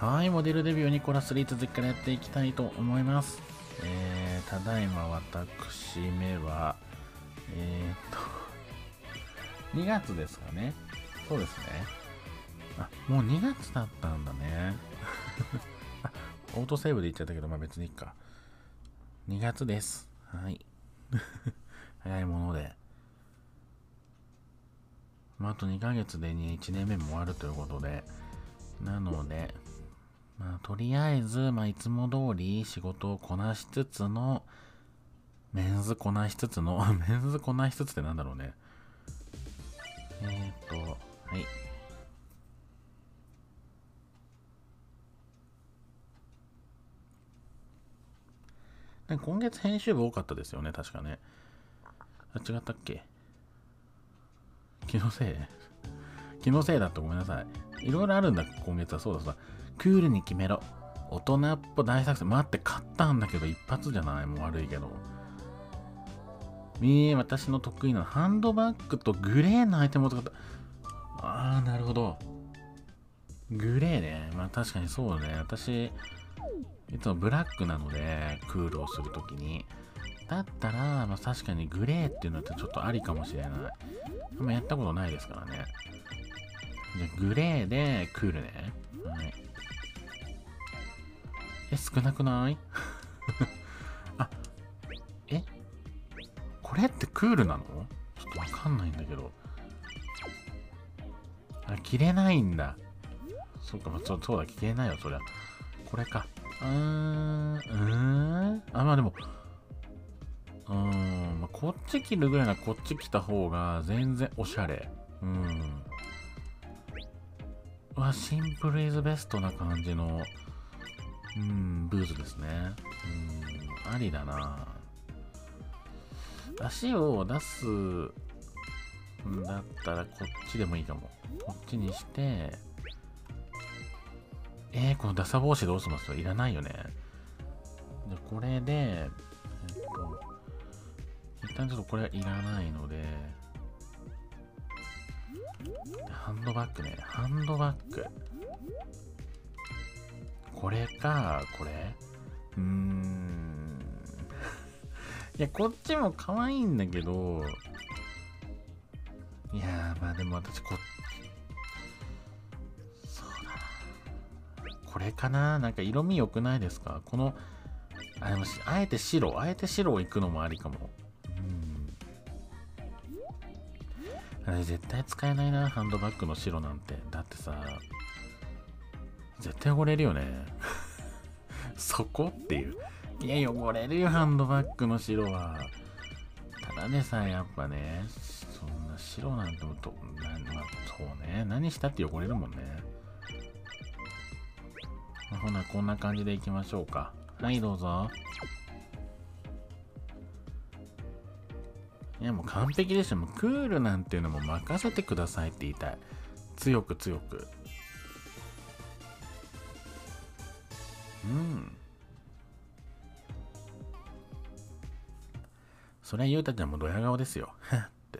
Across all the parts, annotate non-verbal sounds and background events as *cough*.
はい、モデルデビューニコラスリー続きからやっていきたいと思います。えー、ただいま私めは、えー、っと、*laughs* 2月ですかね。そうですね。あ、もう2月だったんだね。*laughs* あ、オートセーブで言っちゃったけど、まあ別にいいか。2月です。はい。*laughs* 早いもので。まあ、あと2ヶ月でに1年目も終わるということで、なので、まあ、とりあえず、まあ、いつも通り仕事をこなしつつの、メンズこなしつつの、*laughs* メンズこなしつつってなんだろうね。えっ、と、はい。今月編集部多かったですよね、確かね。あ、違ったっけ？気のせい？気のせいだとごめんなさい。いろいろあるんだ、今月は。そうだそうだ。クールに決めろ。大人っぽ大作戦。待って、買ったんだけど、一発じゃないもう悪いけど。みえ、私の得意なハンドバッグとグレーのアイテムを使った。あー、なるほど。グレーね。まあ確かにそうね。私、いつもブラックなので、クールをするときに。だったら、まあ、確かにグレーっていうのってちょっとありかもしれない。あんまやったことないですからね。じゃグレーでクールね。はい。え、少なくない？*laughs* あ、え？これってクールなの？ちょっとわかんないんだけど。あ、着れないんだ。そうか、まあ、そそうだ、着れないよ、そりゃ。これか。うーん、うーん？あ、まあでも、うん、まあ、こっち着るぐらいならこっち着た方が全然おしゃれ。うん。わ、シンプルイズベストな感じの、うん、ブーツですね。うん、ありだな足を出すんだったらこっちでもいいかも。こっちにして、えー、このダサ帽子どうします？いらないよね。で、これで、えっと、一旦ちょっとこれはいらないので、ハンドバッグね。ハンドバッグ。これか、これ？うーん。*laughs* いや、こっちも可愛いんだけど、いや、まあでも私こ、そうだな。これかな？なんか色味良くないですか？この、あ、でも、あえて白、あえて白を行くのもありかも。うんあれ絶対使えないな、ハンドバッグの白なんて。だってさ、絶対汚れるよね。そこっていう。いや、汚れるよ、ハンドバッグの白は。ただでさえやっぱね、そんな白なんてもと、なまあ、そうね。何したって汚れるもんね。ほな、こんな感じでいきましょうか。はい、どうぞ。いやもう完璧でしょ。もうクールなんていうのも任せてくださいって言いたい。強く強く。うん。そりゃゆうたちゃんもドヤ顔ですよ。*laughs* って。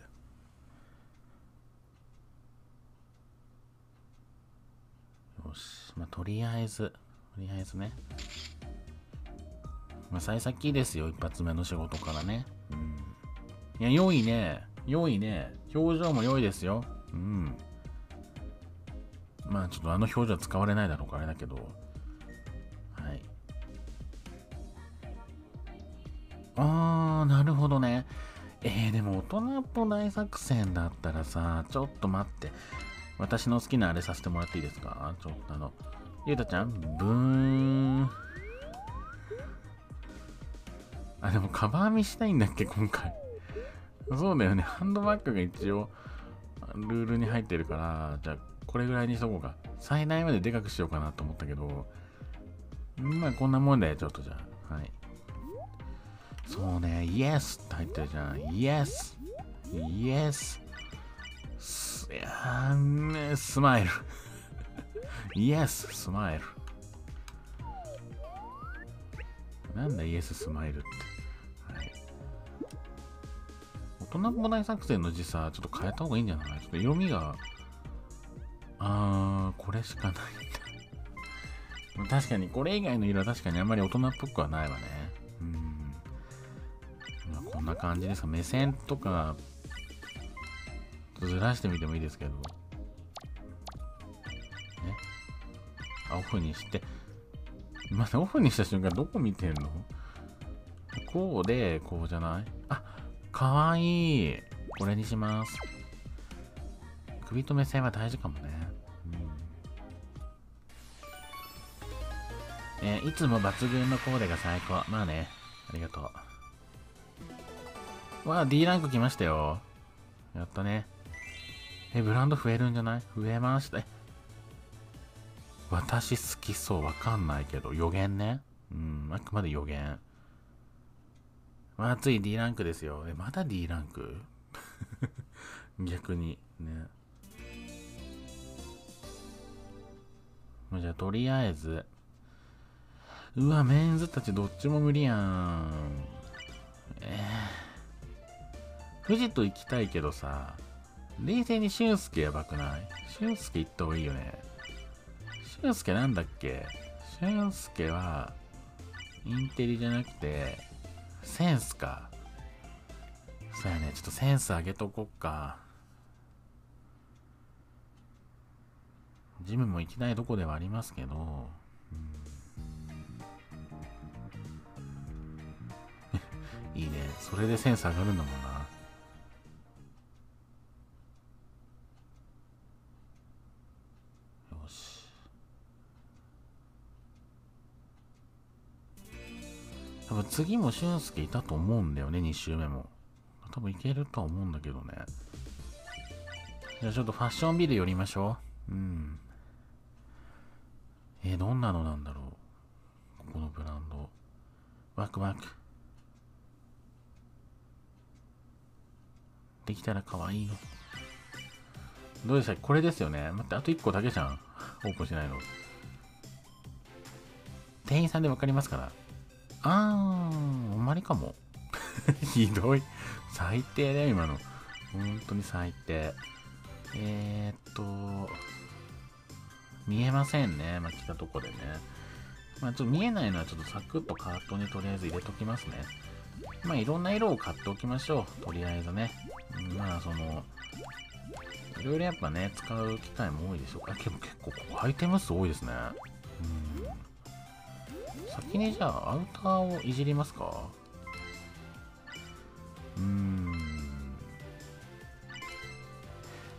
よし。まあ、とりあえず、とりあえずね。まあ、幸先ですよ。一発目の仕事からね。うん。いや、良いね。良いね。表情も良いですよ。うん。まあ、ちょっとあの表情は使われないだろうからあれだけど。あー、なるほどね。えー、でも大人っぽ大作戦だったらさ、ちょっと待って。私の好きなあれさせてもらっていいですか？ちょっとあの、ゆうたちゃん、ブーン。あ、でもカバー見したいんだっけ、今回。そうだよね。ハンドバッグが一応、ルールに入ってるから、じゃあ、これぐらいにしとこうか。最大まででかくしようかなと思ったけど、まあ、こんなもんで、ちょっとじゃあ、はい。そうね、イエスって入ってるじゃん。イエスイエスいやね、スマイル。イエス、スマイル。なんだイエススマイルって。はい大人もない作戦の字さ、ちょっと変えた方がいいんじゃない？ちょっと読みが、あー、これしかないんだ。確かにこれ以外の色は確かにあんまり大人っぽくはないわねうんこんな感じですか？目線とかずらしてみてもいいですけど。ねあオフにして。まだオフにした瞬間どこ見てんの？こうでこうじゃない？あかわいい。これにします。首と目線は大事かもね。うん。えーいつも抜群のコーデが最高。まあね。ありがとう。わあ、D ランク来ましたよ。やったね。え、ブランド増えるんじゃない？増えました。私好きそう。わかんないけど。予言ね。うん、あくまで予言。まあ、つい D ランクですよ。え、まだ D ランク？*laughs* 逆に。ね。じゃあ、とりあえず、うわ、メンズたちどっちも無理やん。えー、富士と行きたいけどさ、冷静に俊介やばくない？俊介行った方がいいよね。俊介なんだっけ？俊介は、インテリじゃなくて、センスか。そうやね、ちょっとセンス上げとこっか。ジムも行きたいとこではありますけど、*laughs* いいね。それでセンス上がるんだもんな。多分次も俊介いたと思うんだよね、2周目も。多分いけるとは思うんだけどね。じゃあちょっとファッションビル寄りましょう。うん。えーどんなのなんだろう。ここのブランド。ワクワク。できたら可愛いの。どうでした？これですよね。待って、あと1個だけじゃん。オープンしないの。店員さんで分かりますから。あー、おまりかも。*laughs* ひどい。最低だよ、今の。本当に最低。えー、っと、見えませんね。まあ、来たとこでね。まあ、ちょっと見えないのはちょっとサクッとカートにとりあえず入れときますね。まあ、いろんな色を買っておきましょう。とりあえずね。まあ、その、いろいろやっぱね、使う機会も多いでしょうか。でも結構、ここアイテム数多いですね。うん。先にじゃあ、アウターをいじりますか？うーん。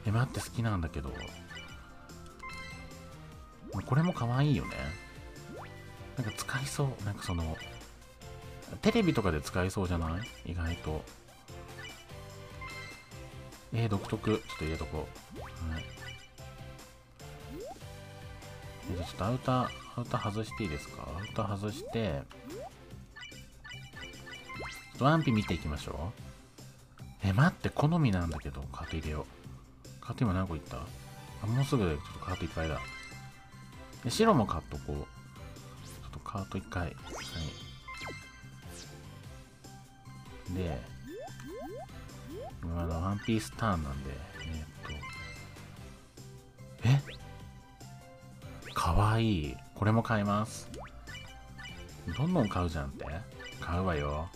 え、待って、好きなんだけど。これも可愛いよね。なんか使いそう。なんかその、テレビとかで使いそうじゃない？意外と。えー、独特。ちょっと入れとこう。はい。ちょっとアウター、アウター外していいですか？アウター外して、ワンピ見ていきましょう。え、待って、好みなんだけど、カート入れよう。カート今何個いった？あ、もうすぐちょっとカートいっぱいだ。で白も買っとこう。ちょっとカート一回。はい。で、今のワンピースターンなんで、わいい。これも買います。どんどん買うじゃんって買うわよ。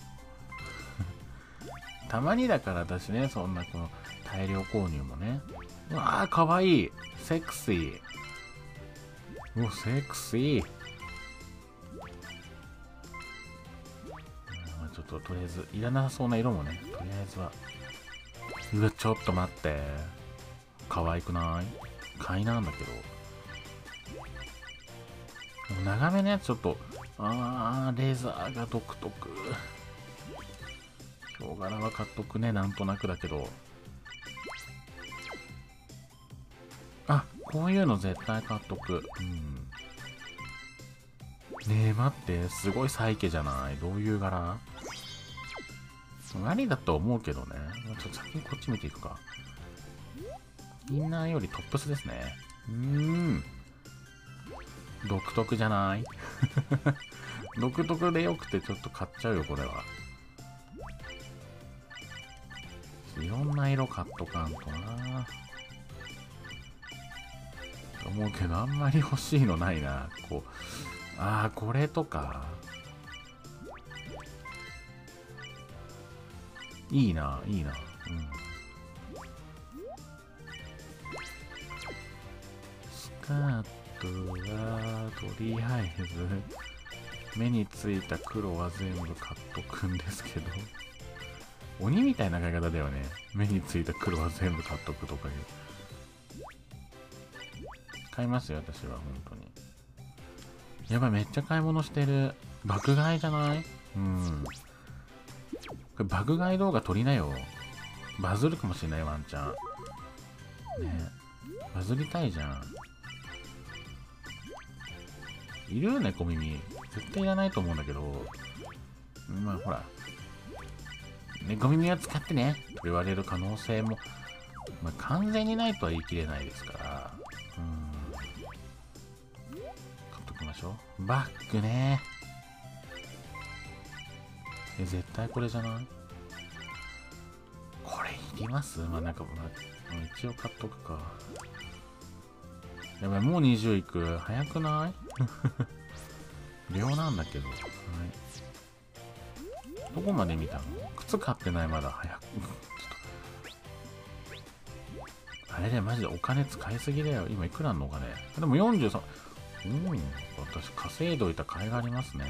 *laughs* たまにだから私ね、そんなこの大量購入もね。うわあ、かわいい。セクシー。うわ、セクシー。ちょっととりあえず、いらなそうな色もね、とりあえずは。うわ、ちょっと待って。可愛くない？買いなんだけど。長めのやつちょっと、あー、レーザーが独特。ヒョウ柄は買っとくね、なんとなくだけど。あ、こういうの絶対買っとく。うん。ねえ、待って、すごいサイケじゃない？どういう柄？何だと思うけどね。ちょっと先にこっち見ていくか。インナーよりトップスですね。うーん。独特じゃない？*laughs* 独特でよくてちょっと買っちゃうよ、これは。いろんな色買っとかんとな。と思うけど、あんまり欲しいのないな。こう、ああ、これとか。いいな、いいな。うん。スカートは、とりあえず、目についた黒は全部買っとくんですけど。鬼みたいな買い方だよね。目についた黒は全部買っとくとかいう。買いますよ、私は、本当に。やばい、めっちゃ買い物してる。爆買いじゃない？うん。これ爆買い動画撮りなよ。バズるかもしれない、ワンちゃん。ねバズりたいじゃん。いる猫耳。絶対いらないと思うんだけど。まあ、ほら。猫耳は使ってね。と言われる可能性も、まあ、完全にないとは言い切れないですから。うん。買っときましょう。バッグね。え、絶対これじゃない？これいります？まあなんか、まあ、一応買っとくか。やばい、もう20いく。早くない？*laughs* 量なんだけど。はい。どこまで見たの？靴買ってないまだ早く。*laughs* ちょっと。あれでマジでお金使いすぎだよ。今いくらのお金？でも43。うん。私稼いどいた甲斐がありますね。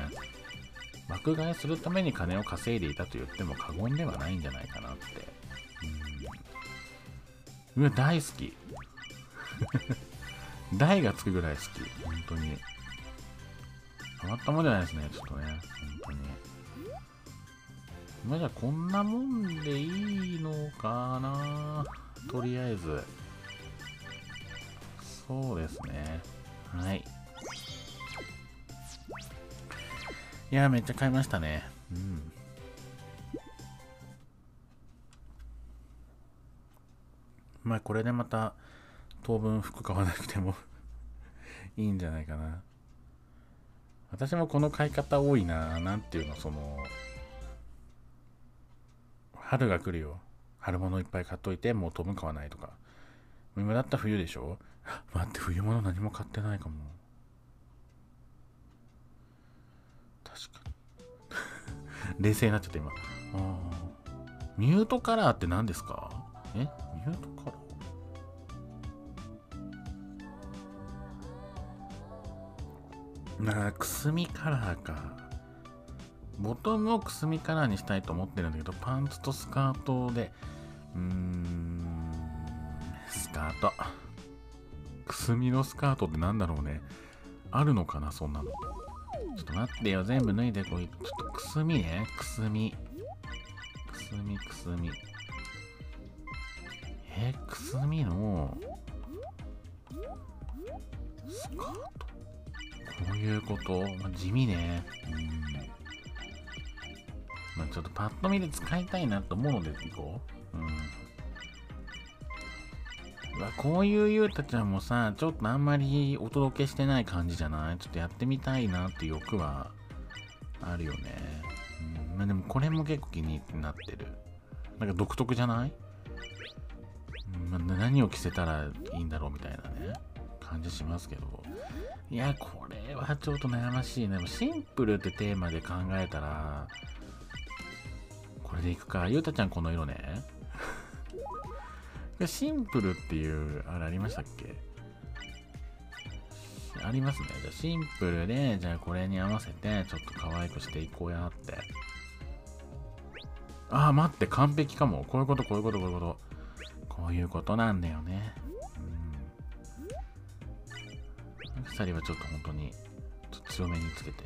爆買いするために金を稼いでいたと言っても過言ではないんじゃないかなって。うん。うわ、大好き。*laughs* 大がつくぐらい好き。本当に。変わったもんじゃないですね、ちょっとね。本当に。まあじゃあこんなもんでいいのかなとりあえず。そうですね。はい。いやめっちゃ買いましたね。うん。まあこれでまた当分服買わなくても *laughs* いいんじゃないかな。私もこの買い方多いな。なんていうの、その、春が来るよ。春物いっぱい買っといて、もう当分買わないとか。今だった冬でしょ？*gasps* 待って、冬物何も買ってないかも。確かに。*laughs* 冷静になっちゃった今。ああ。ミュートカラーって何ですか？え？ミュートカラー？なあ、くすみカラーか。ボトムをくすみカラーにしたいと思ってるんだけど、パンツとスカートで、うーん、スカート。くすみのスカートってなんだろうね。あるのかな、そんなの。ちょっと待ってよ、全部脱いでこい。ちょっとくすみね、くすみ。くすみ、くすみ。えくすみの、スカート？こういうこと、まあ、地味ね。うんまあ、ちょっとパッと見で使いたいなと思うのでいこう。うん。うわ、こういうゆうたちゃんもさ、ちょっとあんまりお届けしてない感じじゃない？ちょっとやってみたいなって欲はあるよね。うん、まあでもこれも結構気になってる。なんか独特じゃない、まあ、何を着せたらいいんだろうみたいなね、感じしますけど。いや、これはちょっと悩ましいね。シンプルってテーマで考えたら、これでいくか。ゆうたちゃんこの色ね。*laughs* シンプルっていう、あれありましたっけ？ありますね。じゃあシンプルで、じゃあこれに合わせて、ちょっと可愛くしていこうやって。ああ、待って、完璧かも。こういうこと、こういうこと、こういうこと。こういうことなんだよね。うん。2人はちょっと本当に、強めにつけて。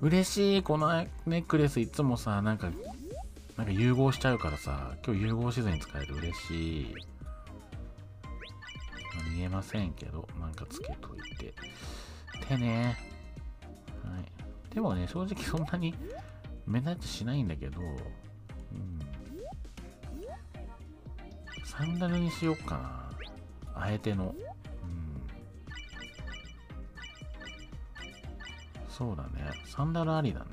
嬉しい。このネックレスいつもさ、なんか、なんか融合しちゃうからさ、今日融合しずに使える。嬉しい。ま、見えませんけど、なんかつけといて。手ね。はい。でもね、正直そんなに目立ちしないんだけど、うん。サンダルにしよっかな。あえての。そうだね。サンダルありだね。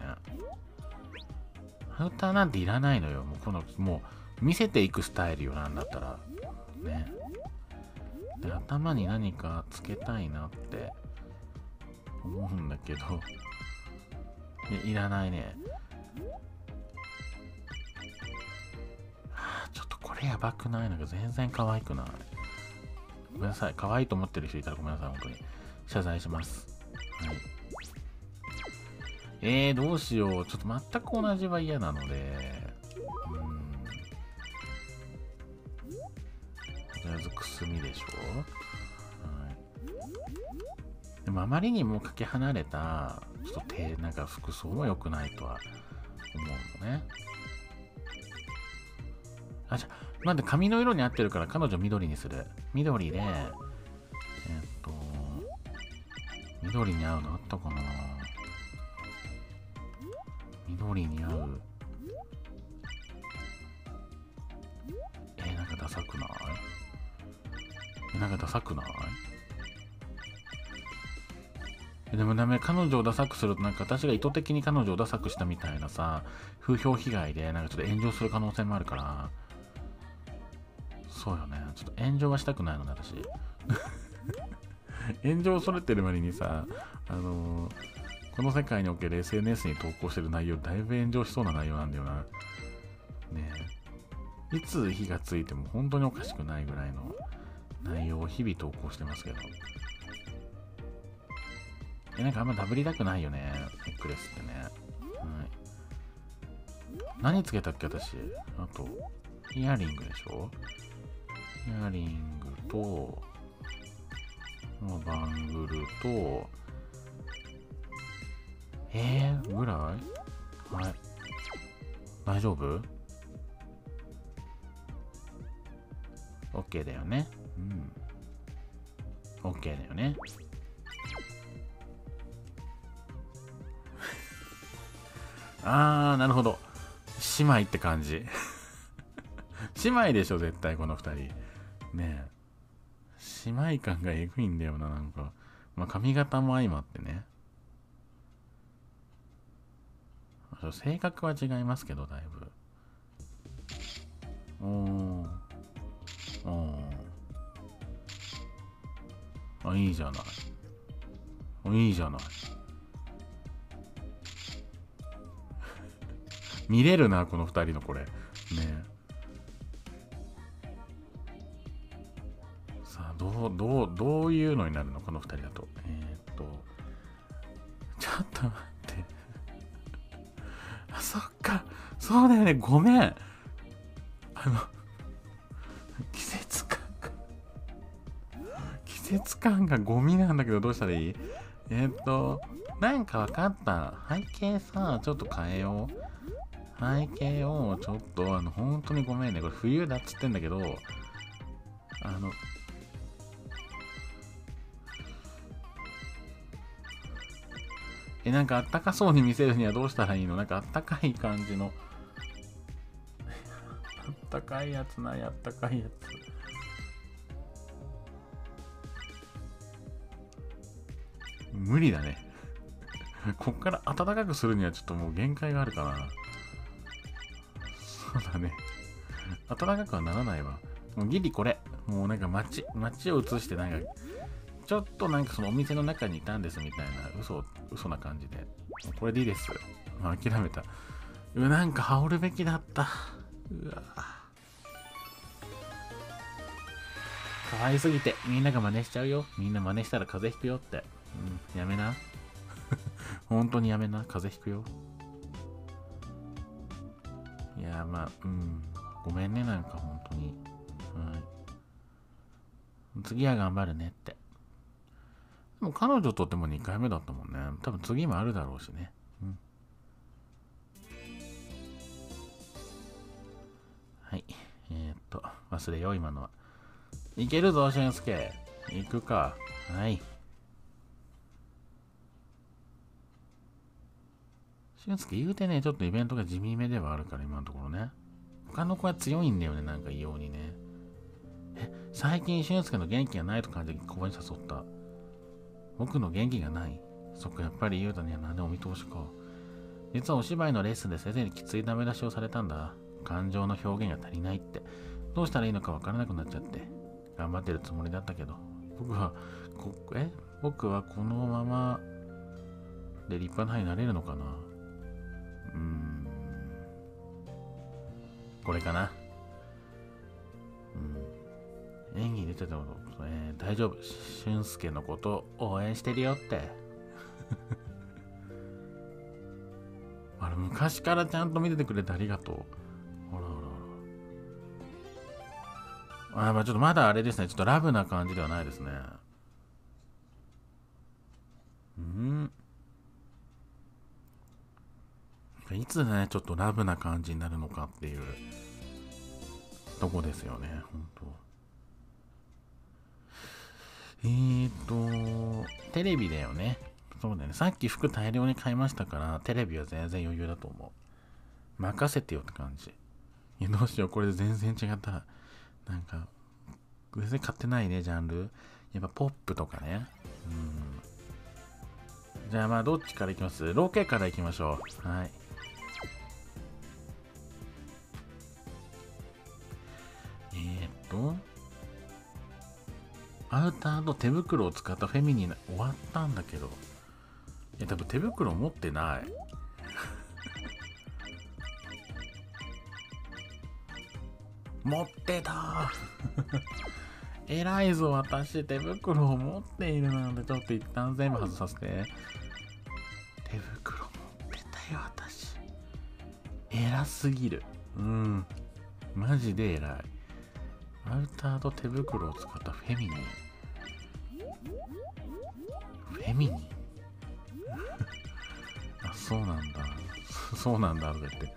アウターなんていらないのよ。もうこの、もう見せていくスタイルよ、なんだったら。ね。で頭に何かつけたいなって思うんだけどいいらないねはあちょっとこれやばくない？なんか全然可愛くないごめんなさい。可愛いと思ってる人いたらごめんなさい本当に。謝罪します。はい。えー、どうしよう。ちょっと全く同じは嫌なので。りあえずくすみでしょ、はい、でもあまりにもかけ離れたちょっと手なんか服装は良くないとは思うのね。あじゃなんで髪の色に合ってるから彼女緑にする。緑でえ、っと緑に合うのあったかな。緑に合う。えー、なんかダサくない？えなんかダサくない？でもダメ、彼女をダサくすると、なんか私が意図的に彼女をダサくしたみたいなさ、風評被害で、なんかちょっと炎上する可能性もあるから、そうよね。ちょっと炎上はしたくないのね、私。*laughs* 炎上それてる割にさ、あのー、この世界における SNS に投稿してる内容、だいぶ炎上しそうな内容なんだよな。ねいつ火がついても本当におかしくないぐらいの内容を日々投稿してますけど。え、なんかあんまダブりたくないよね、ネックレスってね。はい。何つけたっけ、私？あと、イヤリングでしょ？イヤリングと、バングルと、えー、ぐらい？はい。大丈夫 ?OK だよね。うん。OK だよね。*laughs* あー、なるほど。姉妹って感じ。*laughs* 姉妹でしょ、絶対この二人。ねえ。姉妹感がえぐいんだよな、なんか。まあ、髪型も相まってね。性格は違いますけど、だいぶ。おー。おー。あ、いいじゃないあ。いいじゃない。*laughs* 見れるな、この二人のこれ。ねさどう、どう、どういうのになるのこの二人だと。えー、っと、ちょっと待って。あ、そっか。そうだよね。ごめん。あの、季節感が、季節感がゴミなんだけど、どうしたらいい？えー、っと、なんか分かった。背景さ、ちょっと変えよう。背景をちょっと、あの、本当にごめんね。これ冬だっつってんだけど、あの、え、なんかあったかそうに見せるにはどうしたらいいの？なんかあったかい感じの。*laughs* あったかいやつない、あったかいやつ。無理だね。*laughs* こっから暖かくするにはちょっともう限界があるかな。そうだね。暖かくはならないわ。もうギリこれ。もうなんか街、街を映してなんか、ちょっとなんかそのお店の中にいたんですみたいな嘘、嘘な感じで。これでいいです。諦めた。うわ、なんか羽織るべきだった。うわ。可愛すぎてみんなが真似しちゃうよ。みんな真似したら風邪ひくよって。うん、やめな。*laughs* 本当にやめな。風邪ひくよ。いや、まあ、うん。ごめんね、なんか本当に。はい。次は頑張るねって。でも彼女とっても2回目だったもんね。多分次もあるだろうしね。うん。はい。えー、っと、忘れよう、今のは。いけるぞ、俊介。行くか。はい。俊介言うてね、ちょっとイベントが地味めではあるから、今のところね。他の子は強いんだよね、なんか異様にね。え、最近俊介の元気がないと感じてここに誘った。僕の元気がないそっか、やっぱり優太には何でお見通しか。実はお芝居のレッスンで先生にきついダメ出しをされたんだ。感情の表現が足りないって。どうしたらいいのかわからなくなっちゃって。頑張ってるつもりだったけど、僕は、こえ？僕はこのままで立派な歯になれるのかな？うーん。これかな。うん。演技出てたこと、えー、大丈夫。俊介のこと応援してるよって。*laughs* あれ、昔からちゃんと見ててくれてありがとう。ほらほらほら。あ、まあちょっとまだあれですね。ちょっとラブな感じではないですね。うんいつね、ちょっとラブな感じになるのかっていうとこですよね、本当えーと、テレビだよね。そうだよね。さっき服大量に買いましたから、テレビは全然余裕だと思う。任せてよって感じ。いや、どうしよう。これで全然違ったら、なんか、全然買ってないね、ジャンル。やっぱポップとかね。うん。じゃあまあ、どっちからいきます？ロケからいきましょう。はい。えー、っと、アウターと手袋を使ったフェミニンな終わったんだけど。いや、多分手袋持ってない。*laughs* 持ってた *laughs* 偉いぞ、私。手袋を持っているなんで、ちょっと一旦全部外させて。手袋持ってたよ、私。偉すぎる。うん。マジで偉い。アウターと手袋を使ったフェミニン。フェミニン？*laughs* あ、そうなんだ。*laughs* そうなんだ、とか言って。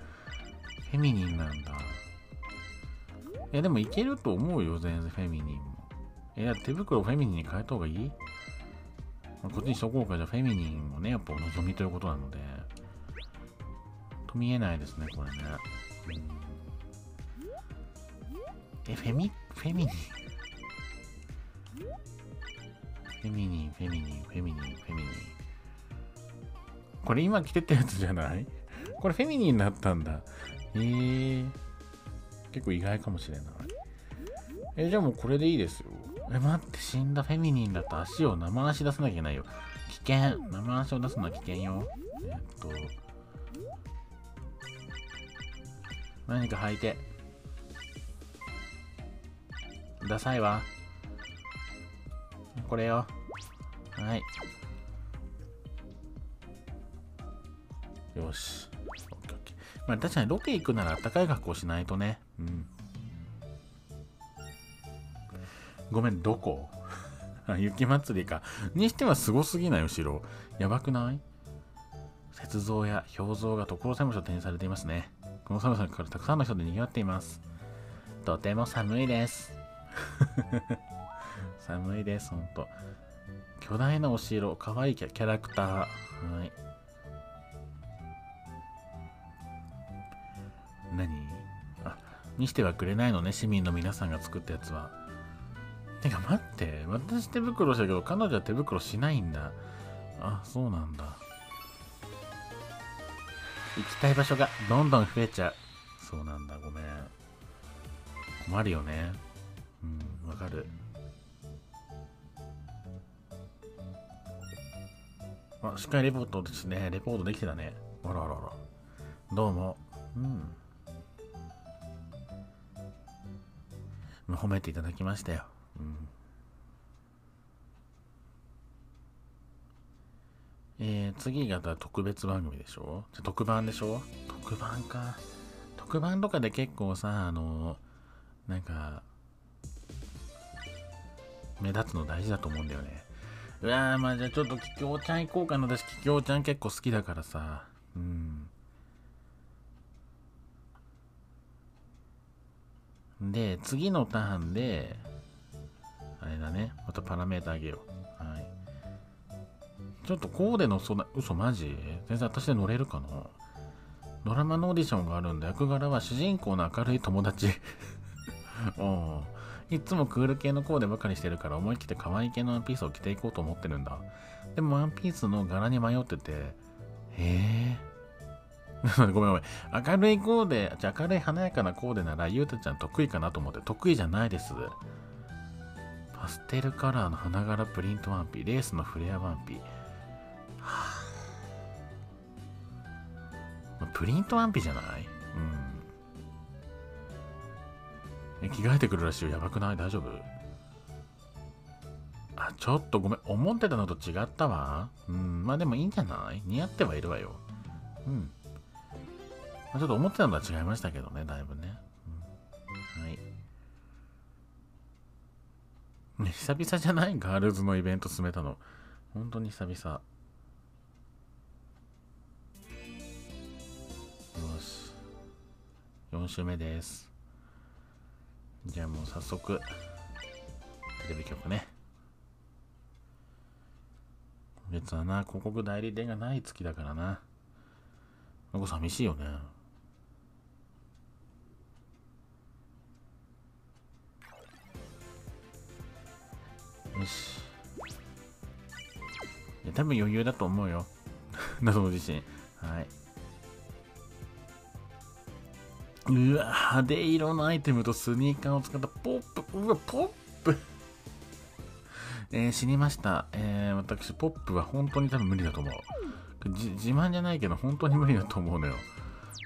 フェミニンなんだ。いや、でもいけると思うよ、全然フェミニンも。いや、手袋をフェミニンに変えた方がいい？こっちにしとこうか。じゃフェミニンもね、やっぱお望みということなので。と見えないですね、これね。え、フェミ、フェミニンフェミニン、フェミニン、フェミニン、フェミニン。これ今着てたやつじゃない？これフェミニンだったんだ。えー。結構意外かもしれない。え、じゃあもうこれでいいですよ。え、待って、死んだフェミニンだと足を生足出さなきゃいけないよ。危険。生足を出すのは危険よ。えっと。何か履いて。ダサいわ。これよ。はい。よし。まあ確かにロケ行くなら暖かい格好しないとね。うん。ごめん、どこ？*laughs* 雪祭りか。にしてはすごすぎない後ろ。やばくない？雪像や表像が所狭しと展示されていますね。この寒さからたくさんの人で賑わっています。とても寒いです。*laughs* 寒いです、ほんと。巨大なお城、可愛いキャラクター。はい。何？あ、にしてはくれないのね、市民の皆さんが作ったやつは。てか待って、私手袋したけど、彼女は手袋しないんだ。あ、そうなんだ。行きたい場所がどんどん増えちゃう。そうなんだ、ごめん。困るよね。うん、わかる。あ、しっかりレポートですね。レポートできてたね。あらあらあら。どうも。うん。褒めていただきましたよ。うん。えー、次が特別番組でしょ？じゃ特番でしょ？特番か。特番とかで結構さ、あの、なんか、目立つの大事だと思うんだよね。うわー、まあじゃあちょっとキキョウちゃん行こうかな。私、キキョウちゃん結構好きだからさ。うん。で、次のターンで、あれだね。またパラメータ上げよう。はい。ちょっとコーデのそな、嘘マジ？全然私で乗れるかな？ドラマのオーディションがあるんで、役柄は主人公の明るい友達。*laughs* うん。いつもクール系のコーデばかりしてるから思い切って可愛い系のワンピースを着ていこうと思ってるんだ。でもワンピースの柄に迷ってて、へえ。*laughs* ごめんごめん。明るいコーデ、じゃ明るい華やかなコーデなら、ゆうたちゃん得意かなと思って、得意じゃないです。パステルカラーの花柄プリントワンピレースのフレアワンピはあプリントワンピじゃない？うんえ着替えてくるらしいよ。やばくない？大丈夫？あちょっとごめん。思ってたのと違ったわ。うん。まあでもいいんじゃない？似合ってはいるわよ。うん。まあ、ちょっと思ってたのとは違いましたけどね。だいぶね、うん、はい。ね、久々じゃない？ガールズのイベント進めたの。本当に久々。よし。4週目です。じゃあもう早速、テレビ局ね。今月はな、広告代理店がない月だからな。なんか寂しいよね。よし。いや、多分余裕だと思うよ。*laughs* 謎の自身。はい。うわ、派手色のアイテムとスニーカーを使ったポップ。うわ、ポップ *laughs* えー、死にました。えー、私、ポップは本当に多分無理だと思う。自慢じゃないけど、本当に無理だと思うのよ。ち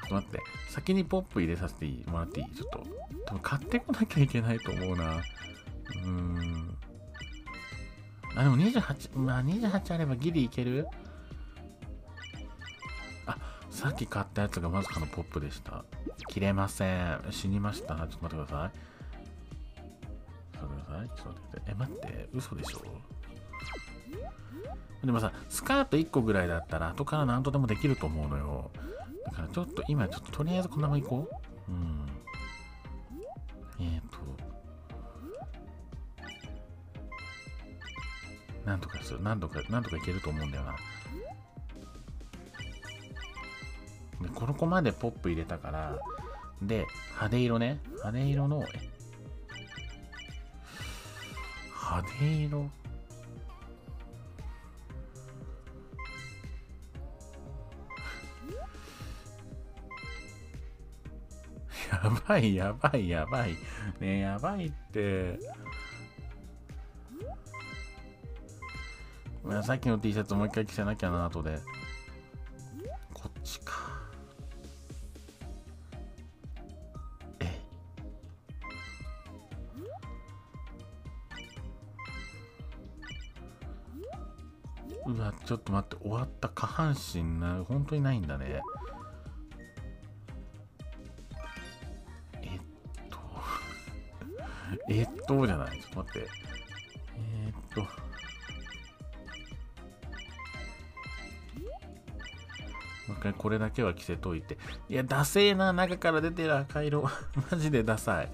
ょっと待って。先にポップ入れさせてもらっていい？ちょっと。多分買ってこなきゃいけないと思うな。うーん。あ、でも28、まあ28あればギリいける、さっき買ったやつがまさかのポップでした。切れません。死にました。ちょっと待ってください。ちょっと待ってください。ちょっと待って。え、待って。嘘でしょ？でもさ、スカート1個ぐらいだったら後から何とでもできると思うのよ。だからちょっと今ちょっととりあえずこんなもんいこう。うん。えっ、ー、と。なんとかする。なんとか、なんとかいけると思うんだよな。この子までポップ入れたから、で、派手色ね。派手色の、派手色？*laughs* やばいやばいやばい。ねやばいって。さっきの T シャツもう一回着せなきゃな、後で。うわ、ちょっと待って、終わった下半身な、本当にないんだね。えっと。*laughs* えっと、じゃない。ちょっと待って。えー、っと。もう一回これだけは着せといて。いや、ダセーな、中から出てる赤色。*laughs* マジでダサい。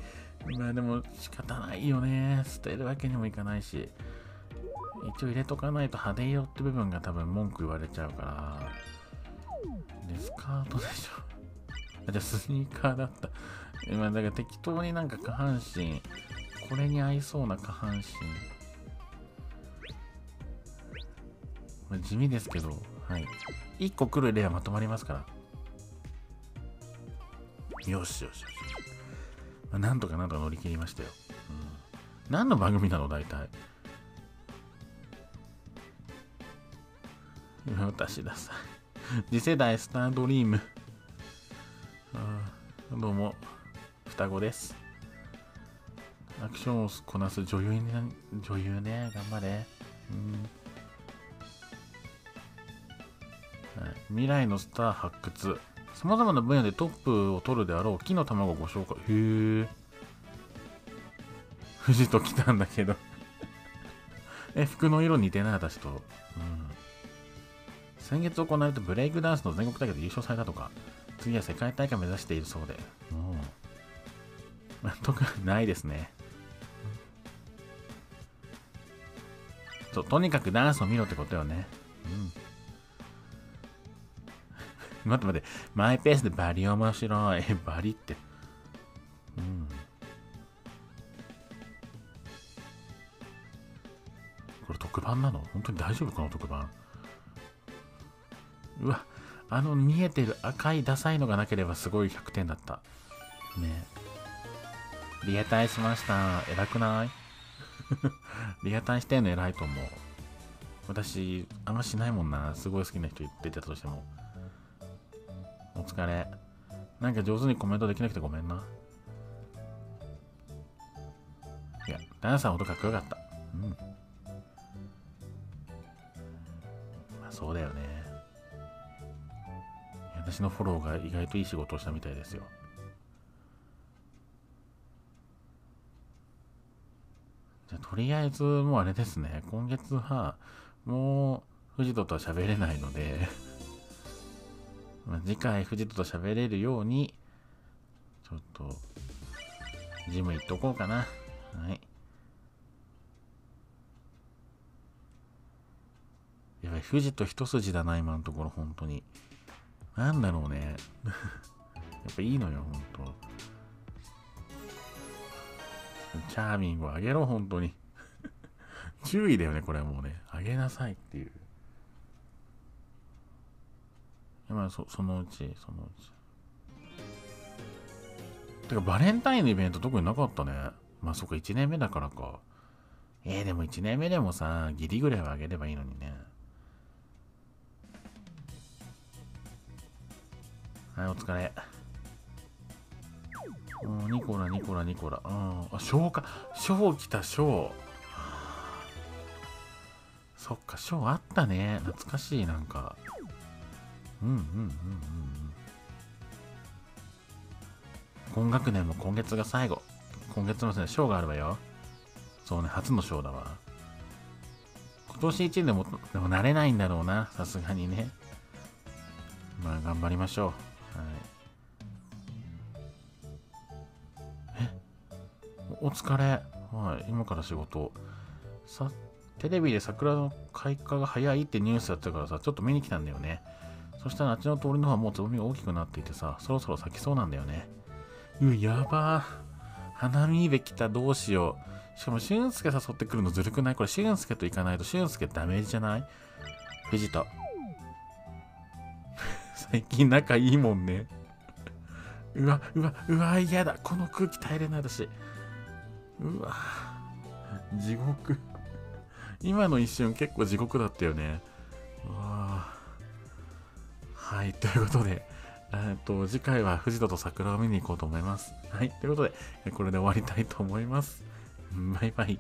まあでも仕方ないよね。捨てるわけにもいかないし。一応入れとかないと派手色って部分が多分文句言われちゃうから。で、スカートでしょ。*laughs* あ、じゃあスニーカーだった。まあだから適当になんか下半身、これに合いそうな下半身。まあ、地味ですけど、はい。1個来るレアまとまりますから。よしよしよし。まあ、なんとかなんとか乗り切りましたよ。うん、何の番組なの大体。*laughs* 私ださ。次世代スタードリーム。あどうも、双子です。アクションをこなす女優ね、女優ね、頑張れ。うんはい未来のスター発掘。様々な分野でトップを取るであろう木の卵をご紹介。へえ。富士と来たんだけど *laughs* え、服の色似てない私と。うん。先月行われたブレイクダンスの全国大会で優勝されたとか、次は世界大会目指しているそうで。うん。*laughs* 特にないですね。そう、とにかくダンスを見ろってことよね。うん。*laughs* 待って待って、マイペースでバリ面白い。バリって。うん。これ特番なの？本当に大丈夫この特番？うわ、あの見えてる赤いダサいのがなければすごい100点だった。ねリエタイしました。偉くない？*laughs* リアタイしてんの偉いと思う。私、あんましないもんな。すごい好きな人言ってたとしても。お疲れ。なんか上手にコメントできなくてごめんな。いや、ダンサーほどかっこよかった。うん。まあそうだよね。私のフォローが意外といい仕事をしたみたいですよ。じゃとりあえずもうあれですね。今月はもう藤戸とは喋れないので *laughs* 次回藤戸と喋れるようにちょっとジム行っとこうかな。はい。やばい、富士と一筋だな、今のところ、本当に。なんだろうね。*laughs* やっぱいいのよ、本当。チャーミングをあげろ、本当に。*laughs* 注意だよね、これはもうね。あげなさいっていう。まあ、そそのうち、そのうち。てか、バレンタインのイベント特になかったね。まあ、そっか、1年目だからか。えー、でも1年目でもさ、ギリぐらいはあげればいいのにね。はい、お疲れ。うん、ニコラ、ニコラ、ニコラ。うん。あ、ショーか。ショー来た、ショー。そっか、ショーあったね。懐かしい、なんか。うんうんうんうん。今学年も今月が最後。今月のね、ショーがあるわよ。そうね、初のショーだわ。今年1年でも、でも慣れないんだろうな。さすがにね。まあ、頑張りましょう。お疲れ。はい、今から仕事。さ、テレビで桜の開花が早いってニュースやったからさ、ちょっと見に来たんだよね。そしたらあっちの通りの方はもうつぼみが大きくなっていてさ、そろそろ咲きそうなんだよね。うやば。花見で来た、どうしよう。しかも、俊介誘ってくるのずるくない？これ、俊介と行かないと、俊介ダメージじゃない？藤田。*laughs* 最近仲いいもんね。うわ、うわ、うわ、嫌だ。この空気耐えれないだし。うわ。地獄。今の一瞬結構地獄だったよね。うわ。はいということでえっと次回は藤田と桜を見に行こうと思います。はいということでこれで終わりたいと思います。バイバイ。